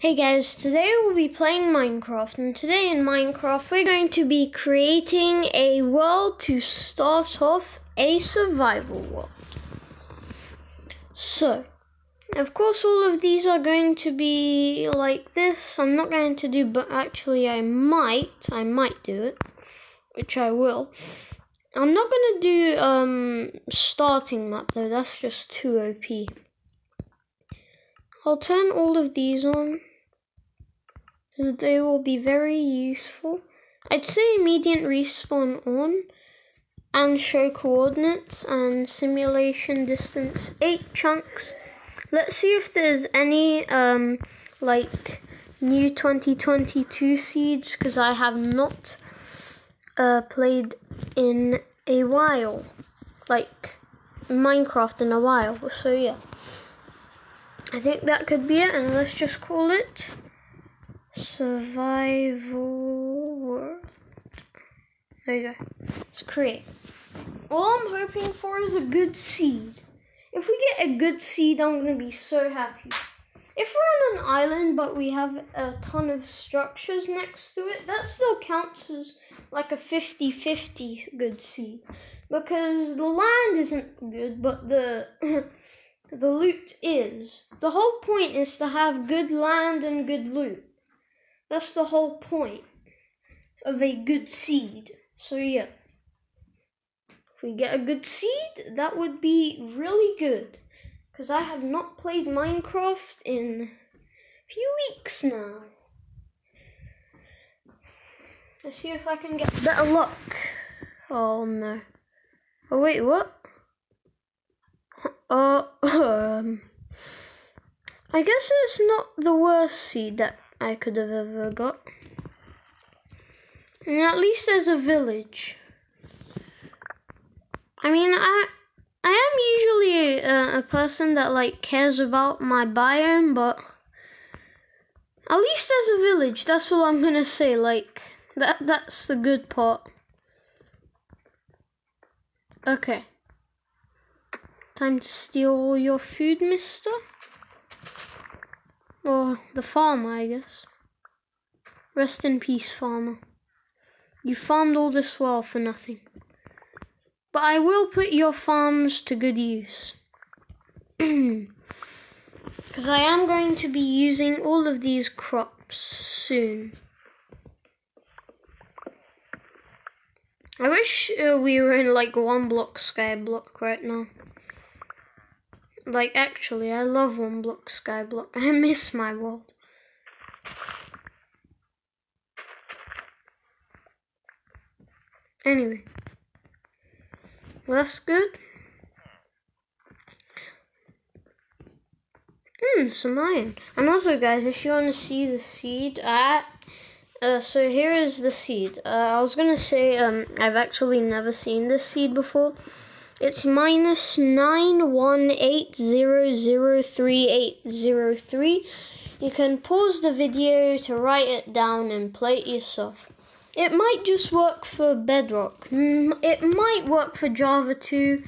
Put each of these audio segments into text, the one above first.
Hey guys, today we'll be playing Minecraft, and today in Minecraft we're going to be creating a world to start off a survival world. So, of course, all of these are going to be like this. I'm not going to do, but actually, I might. I might do it, which I will. I'm not going to do um starting map though. That's just too OP. I'll turn all of these on they will be very useful. I'd say immediate respawn on and show coordinates and simulation distance eight chunks. Let's see if there's any um like new 2022 seeds because I have not uh, played in a while, like Minecraft in a while. So yeah, I think that could be it, and let's just call it Survival world. There you go. Let's create. All I'm hoping for is a good seed. If we get a good seed, I'm going to be so happy. If we're on an island but we have a ton of structures next to it, that still counts as like a 50-50 good seed. Because the land isn't good, but the the loot is. The whole point is to have good land and good loot. That's the whole point of a good seed. So yeah. If we get a good seed, that would be really good. Because I have not played Minecraft in a few weeks now. Let's see if I can get better luck. Oh no. Oh wait, what? Uh, um, I guess it's not the worst seed that I could have ever got. And at least there's a village. I mean, I I am usually a, a person that like cares about my biome, but at least there's a village. That's all I'm gonna say. Like that that's the good part. Okay. Time to steal all your food, mister. Or the farmer, I guess. Rest in peace, farmer. You farmed all this well for nothing. But I will put your farms to good use. Because I am going to be using all of these crops soon. I wish uh, we were in like one block sky block right now. Like, actually, I love One Block Skyblock. I miss my world. Anyway. Well, that's good. Hmm, some iron. And also, guys, if you want to see the seed, I... Uh, so here is the seed. Uh, I was gonna say um, I've actually never seen this seed before. It's minus 918003803. You can pause the video to write it down and play it yourself. It might just work for Bedrock. It might work for Java too.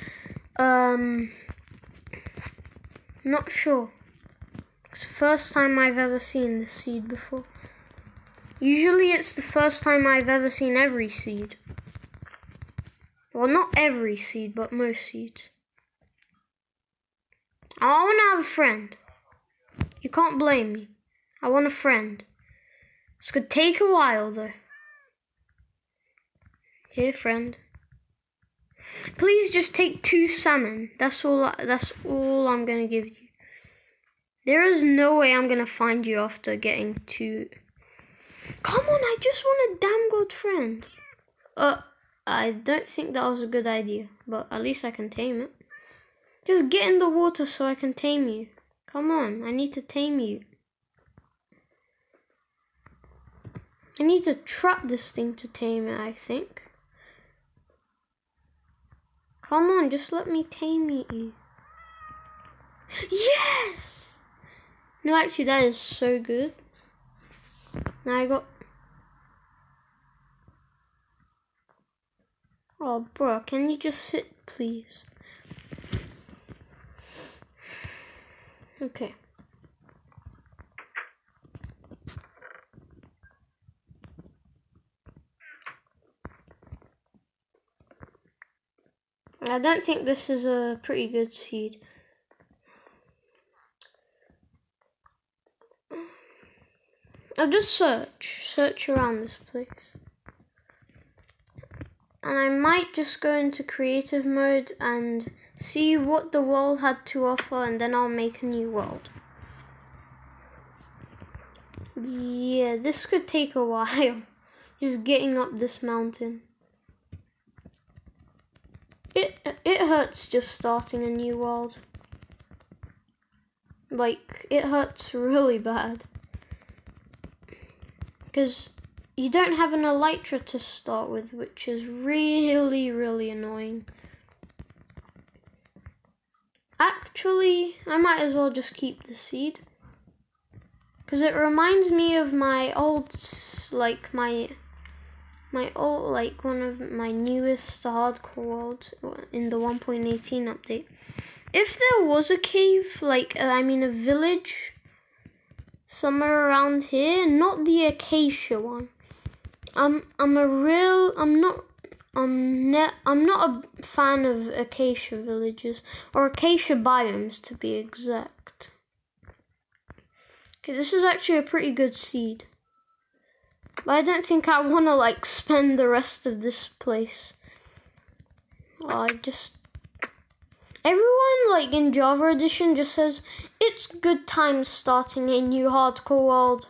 Um, not sure. It's the first time I've ever seen this seed before. Usually it's the first time I've ever seen every seed. Well, not every seed, but most seeds. I want to have a friend. You can't blame me. I want a friend. This could take a while, though. Here, friend. Please just take two salmon. That's all. I, that's all I'm gonna give you. There is no way I'm gonna find you after getting two. Come on, I just want a damn good friend. Uh. I don't think that was a good idea, but at least I can tame it. Just get in the water so I can tame you. Come on, I need to tame you. I need to trap this thing to tame it, I think. Come on, just let me tame you. Yes! No, actually, that is so good. Now I got Oh, bro, can you just sit, please? Okay. I don't think this is a pretty good seed. I'll just search, search around this place. And I might just go into creative mode and see what the world had to offer and then I'll make a new world. Yeah, this could take a while. Just getting up this mountain. It it hurts just starting a new world. Like it hurts really bad. Cuz you don't have an elytra to start with, which is really really annoying. Actually, I might as well just keep the seed. Cuz it reminds me of my old like my my old like one of my newest hardcore worlds in the 1.18 update. If there was a cave, like I mean a village somewhere around here, not the acacia one. I'm I'm a real I'm not I'm ne- I'm not a fan of acacia villages or acacia biomes to be exact. Okay, this is actually a pretty good seed. But I don't think I want to like spend the rest of this place. Oh, I just everyone like in Java Edition just says it's good time starting a new hardcore world.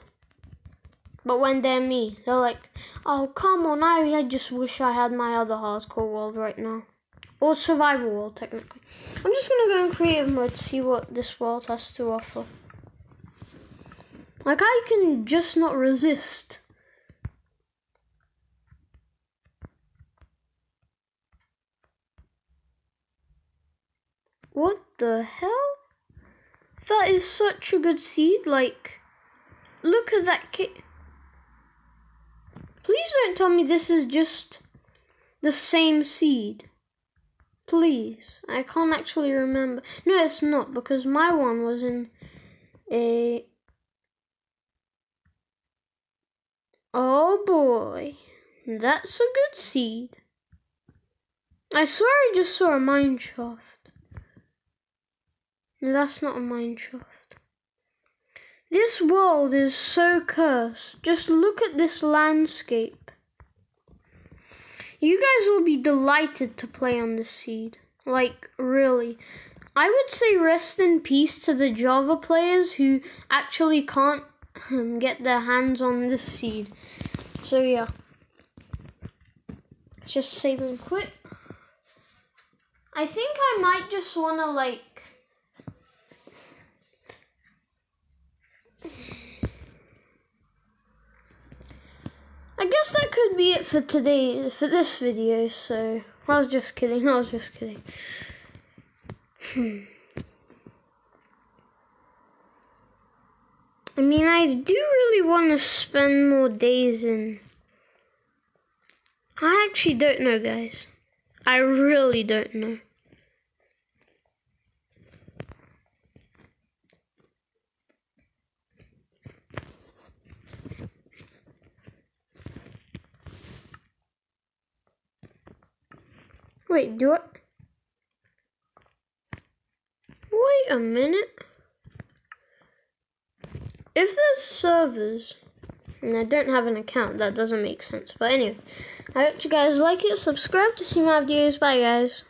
But when they're me, they're like, "Oh come on! I I just wish I had my other hardcore world right now, or survival world technically." I'm just gonna go in creative mode see what this world has to offer. Like I can just not resist. What the hell? That is such a good seed. Like, look at that kit. Please don't tell me this is just the same seed. Please. I can't actually remember. No, it's not because my one was in a. Oh boy. That's a good seed. I swear I just saw a mine shaft. No, that's not a mineshaft. This world is so cursed. Just look at this landscape. You guys will be delighted to play on this seed. Like, really. I would say rest in peace to the Java players who actually can't um, get their hands on this seed. So, yeah. Let's just save and quit. I think I might just want to, like, I guess that could be it for today, for this video, so I was just kidding, I was just kidding. Hmm. I mean, I do really want to spend more days in... I actually don't know, guys. I really don't know. Wait, do it. Wait a minute. If there's servers, and I don't have an account, that doesn't make sense. But anyway, I hope you guys like it. Subscribe to see my videos. Bye, guys.